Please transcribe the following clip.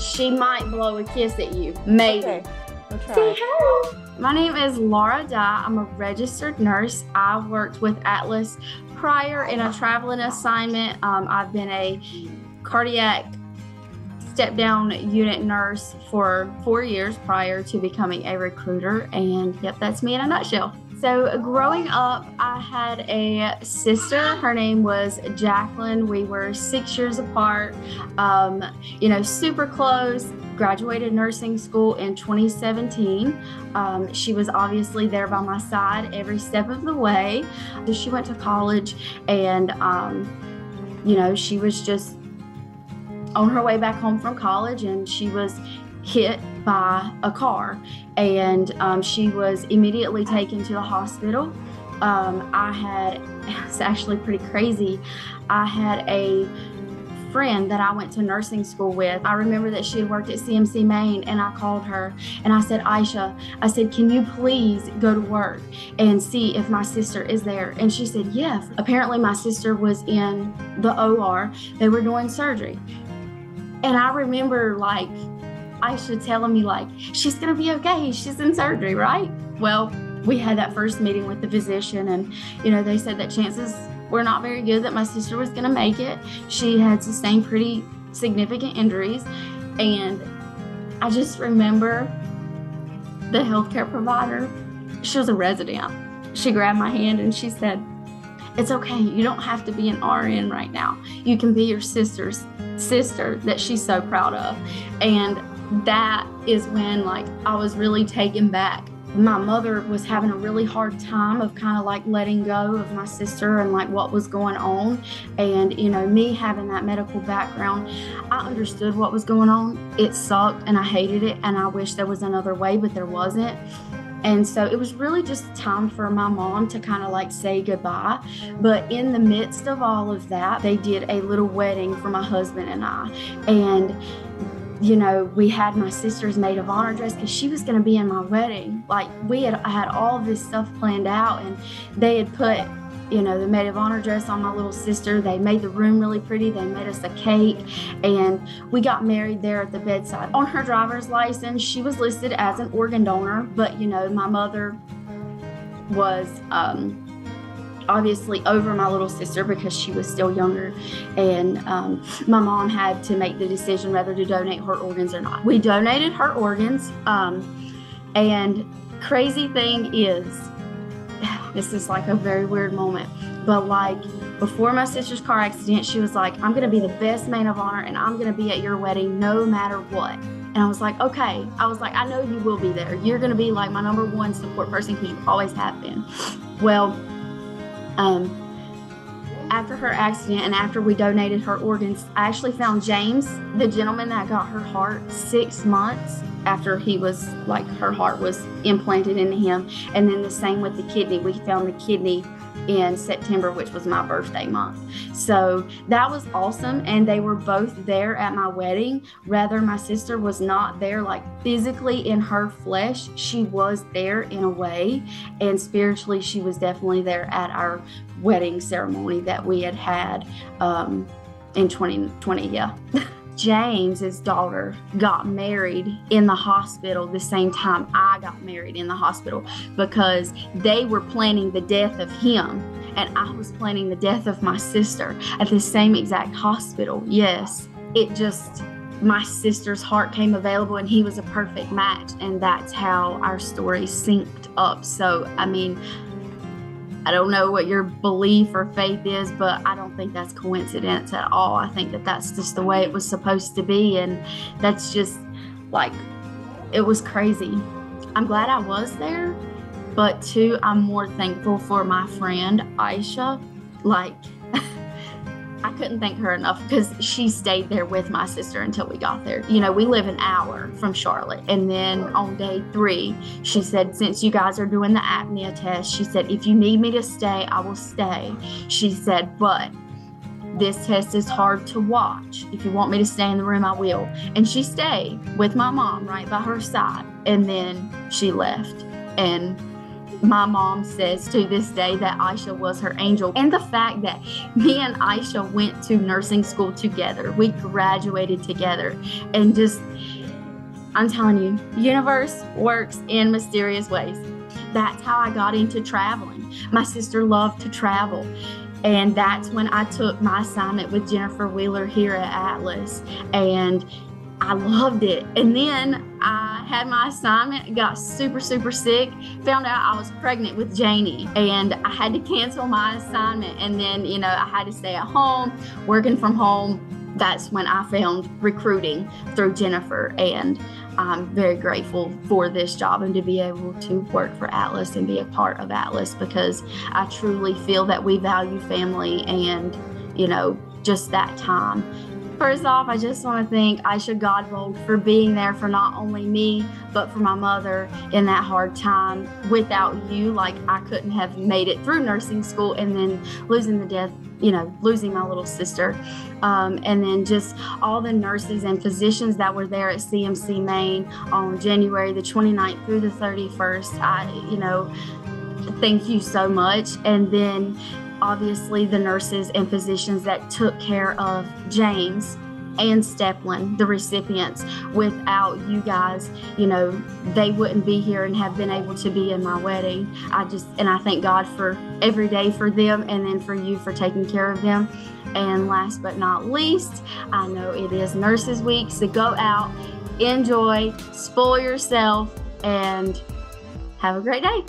She might blow a kiss at you. Maybe. Okay. We'll try. Say hi. My name is Laura Digh. I'm a registered nurse. I worked with Atlas prior in a traveling assignment. Um, I've been a cardiac step down unit nurse for four years prior to becoming a recruiter. And yep, that's me in a nutshell. So, growing up, I had a sister. Her name was Jacqueline. We were six years apart, um, you know, super close. Graduated nursing school in 2017. Um, she was obviously there by my side every step of the way. She went to college and, um, you know, she was just on her way back home from college and she was hit by a car and um, she was immediately taken to the hospital. Um, I had, it's actually pretty crazy. I had a friend that I went to nursing school with. I remember that she had worked at CMC Main and I called her and I said, Aisha, I said, can you please go to work and see if my sister is there? And she said, yes. Apparently, my sister was in the OR, they were doing surgery. And I remember like Aisha telling me like, she's gonna be okay, she's in surgery, right? Well, we had that first meeting with the physician and you know they said that chances were not very good that my sister was going to make it. She had sustained pretty significant injuries and i just remember the healthcare provider she was a resident. She grabbed my hand and she said it's okay. You don't have to be an rn right now. You can be your sister's sister that she's so proud of. And that is when like i was really taken back my mother was having a really hard time of kind of like letting go of my sister and like what was going on and you know me having that medical background i understood what was going on it sucked and i hated it and i wish there was another way but there wasn't and so it was really just time for my mom to kind of like say goodbye. But in the midst of all of that, they did a little wedding for my husband and I. And you know, we had my sister's maid of honor dress because she was going to be in my wedding. Like we had I had all this stuff planned out, and they had put, you know, the maid of honor dress on my little sister. They made the room really pretty. They made us a cake, and we got married there at the bedside. On her driver's license, she was listed as an organ donor, but you know, my mother was. Um, obviously over my little sister because she was still younger and um, my mom had to make the decision whether to donate her organs or not we donated her organs um, and crazy thing is this is like a very weird moment but like before my sister's car accident she was like i'm gonna be the best maid of honor and i'm gonna be at your wedding no matter what and I was like, okay. I was like, I know you will be there. You're going to be like my number one support person because you always have been. Well, um, after her accident and after we donated her organs, I actually found James, the gentleman that got her heart, six months after he was like her heart was implanted into him. And then the same with the kidney. We found the kidney in September, which was my birthday month. So that was awesome. And they were both there at my wedding. Rather, my sister was not there like physically in her flesh. She was there in a way. And spiritually, she was definitely there at our wedding ceremony that we had had um, in 2020. Yeah. James's daughter got married in the hospital the same time I got married in the hospital because they were planning the death of him and I was planning the death of my sister at the same exact hospital. Yes, it just my sister's heart came available and he was a perfect match and that's how our story synced up. So, I mean, I don't know what your belief or faith is, but I don't think that's coincidence at all. I think that that's just the way it was supposed to be. And that's just like, it was crazy. I'm glad I was there, but two, I'm more thankful for my friend Aisha. Like, I couldn't thank her enough because she stayed there with my sister until we got there. You know, we live an hour from Charlotte. And then on day three, she said, Since you guys are doing the apnea test, she said, If you need me to stay, I will stay. She said, But this test is hard to watch. If you want me to stay in the room, I will. And she stayed with my mom right by her side. And then she left. And my mom says to this day that Aisha was her angel. And the fact that me and Aisha went to nursing school together, we graduated together, and just, I'm telling you, universe works in mysterious ways. That's how I got into traveling. My sister loved to travel. And that's when I took my assignment with Jennifer Wheeler here at Atlas. And I loved it. And then I had my assignment, got super, super sick, found out I was pregnant with Janie, and I had to cancel my assignment. And then, you know, I had to stay at home, working from home. That's when I found recruiting through Jennifer. And I'm very grateful for this job and to be able to work for Atlas and be a part of Atlas because I truly feel that we value family and, you know, just that time First off, I just want to thank Aisha Godbold for being there for not only me, but for my mother in that hard time. Without you, like I couldn't have made it through nursing school and then losing the death, you know, losing my little sister. Um, and then just all the nurses and physicians that were there at CMC Main on January the 29th through the 31st. I, you know, thank you so much. And then obviously the nurses and physicians that took care of James and Steplin, the recipients. Without you guys, you know, they wouldn't be here and have been able to be in my wedding. I just, and I thank God for every day for them and then for you for taking care of them. And last but not least, I know it is Nurses Week, so go out, enjoy, spoil yourself, and have a great day.